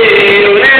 إلا